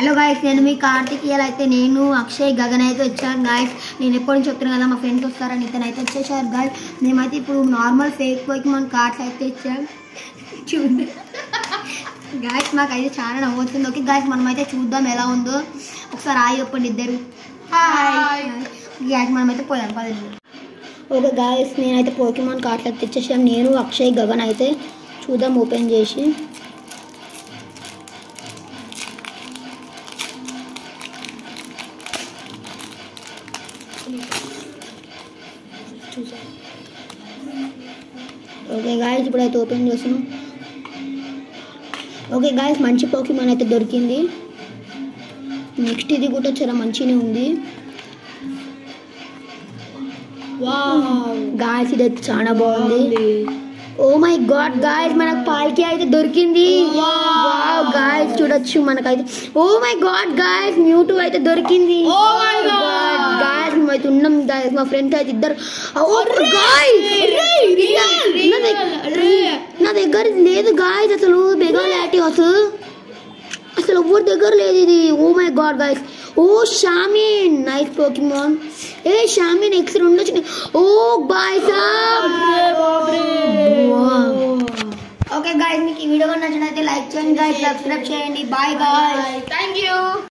Hello guys నేను మీ కార్తికేయలు అయితే నేను అక్షయ్ గగన్ అయితే వచ్చాను గాయస్ నేను ఎప్పటి నుంచి చెప్తున్నాను కదా మా ఫ్రెండ్స్ వస్తారని ఇతను అయితే వచ్చేసారు గాయస్ మేమైతే ఇప్పుడు నార్మల్ ఫేక్ పోయి మన కార్డ్స్ అయితే ఇచ్చాం. చూద్దాం గాయస్ మాకైతే చాలా నవ్వుతుంది ఓకే గాయస్ మనం అయితే చూద్దాం ఎలా ఉందో. ఒకసారి ఆయి చెప్పండి ఇద్దరు. హాయ్ గాయస్ మనమైతే పోయాం పదండి. ఓకే గాయస్ నేనైతే పోకిమాన్ కార్డ్స్ అయితే తెచ్చేసాను నేను అక్షయ్ గగన్ అయితే చూద్దాం ఓపెన్ చేసి. ఓకే గాయస్ ఇప్పుడు అయితే ఓపెన్ చేస్తున్నాం. ఓకే గాయస్ మంచి పోకిమాన్ అయితే దొరికింది. నెక్స్ట్ ఇది కూడా చాలా మంచిగానే ఉంది. వావ్ గాయస్ ఇది అయితే చాలా బాగుంది. ఓ మై గాడ్ గాయస్ మనకు పాల్కి అయితే దొరికింది. వావ్ గాయస్ చూడొచ్చు మనకైతే. Oh my god guys Mewtwo అయితే దొరికింది. Oh my God. గాయస్ మేము అయితే ఉన్నాం గాయస్ మా ఫ్రెండ్స్ అయితే ఇద్దరు ఓ గాయస్ నా దగ్గర నా దగ్గర ఇది లేదు గాయస్ అసలు మెగా లాటియోస్ అసలు ఎవరి దగ్గర లేదు ఇది oh my god guys oh షామిన్ నైస్ పోకిమాన్ ఏ షామిన్ ఎక్స్ రెండు వచ్చినాయి ఓ బాయ్ సాబ్ ఓకే గాయస్ మీకు ఈ వీడియో నచ్చినైతే లైక్ చేయండి గాయస్ సబ్స్క్రైబ్ చేయండి బాయ్ గాయస్ థ్యాంక్ యూ